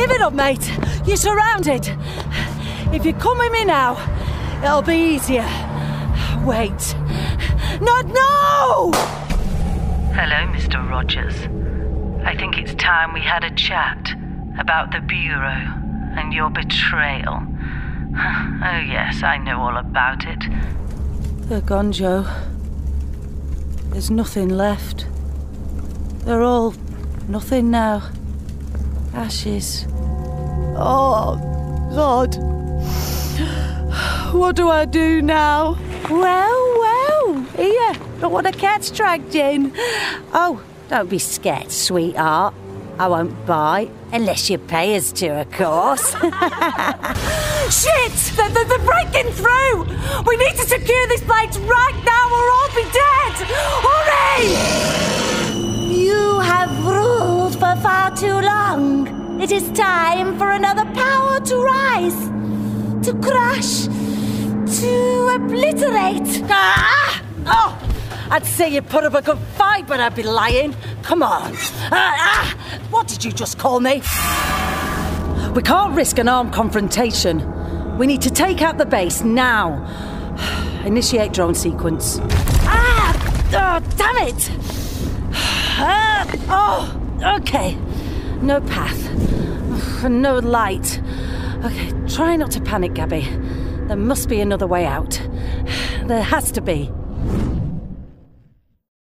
Give it up, mate. You're surrounded. If you come with me now, it'll be easier. Wait. No, no! Hello, Mr. Rogers. I think it's time we had a chat about the Bureau and your betrayal. Oh, yes, I know all about it. They're gone, Joe. There's nothing left. They're all nothing now. Ashes. Oh, God. What do I do now? Well, well. Here, look what the cat's dragged in. Oh, don't be scared, sweetheart. I won't bite. Unless you pay us to, of course. Shit! They're, they're, they're breaking through! We need to secure this place right It is time for another power to rise, to crush, to obliterate. Ah! Oh! I'd say you put up a good fight, but I'd be lying. Come on. Ah, ah! What did you just call me? We can't risk an armed confrontation. We need to take out the base now. Initiate drone sequence. Ah! Oh, damn it! Ah, oh, okay. No path. No light. Okay, try not to panic, Gabby. There must be another way out. There has to be.